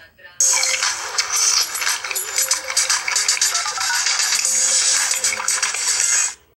está atrás.